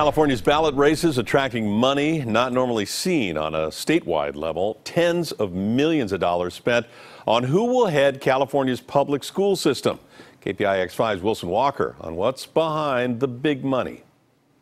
California's ballot races attracting money not normally seen on a statewide level. Tens of millions of dollars spent on who will head California's public school system. KPIX 5's Wilson Walker on what's behind the big money.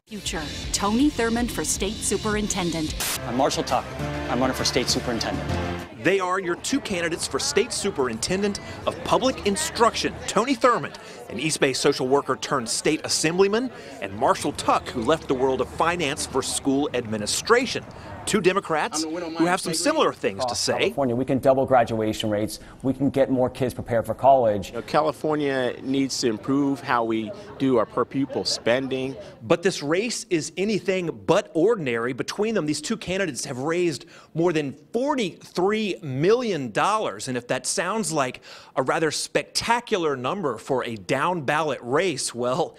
Future. Tony Thurmond for state superintendent. I'm Marshall Tuck. I'm running for state superintendent. They are your two candidates for state superintendent of public instruction, Tony Thurmond, an East Bay social worker turned state assemblyman, and Marshall Tuck, who left the world of finance for school administration. Two Democrats who have some similar things to oh, say. California, we can double graduation rates. We can get more kids prepared for college. You know, California needs to improve how we do our per pupil spending. But this race is anything but ordinary. Between them, these two candidates have raised more than $43 million. And if that sounds like a rather spectacular number for a down ballot race, well,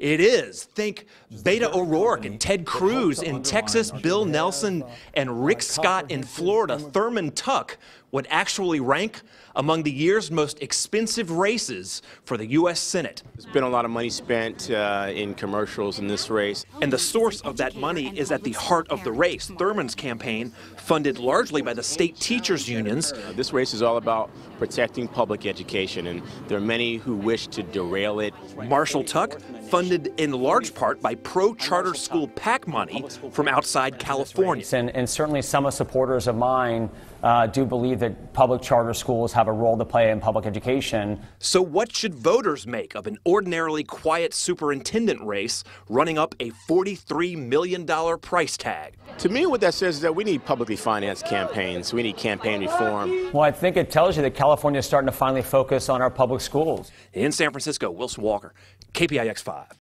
it is. Think Beto O'Rourke and Ted Cruz in Texas, Bill Nelson and Rick Scott in Florida. Thurmond Tuck would actually rank among the year's most expensive races for the U.S. Senate. There's been a lot of money spent uh, in commercials in this race. And the source of that money is at the heart of the race. Thurmond's campaign, funded largely by the state teachers unions. Uh, this race is all about protecting public education, and there are many who wish to derail it. Marshall Tuck, funded in large part by pro charter school PAC money from outside California. And, and certainly some of supporters of mine uh, do believe that public charter schools have a role to play in public education. So, what should voters make of an ordinarily quiet superintendent race running up a $43 million price tag? To me, what that says is that we need publicly financed campaigns. We need campaign reform. Well, I think it tells you that California is starting to finally focus on our public schools. In San Francisco, Wilson Walker, KPIX 5.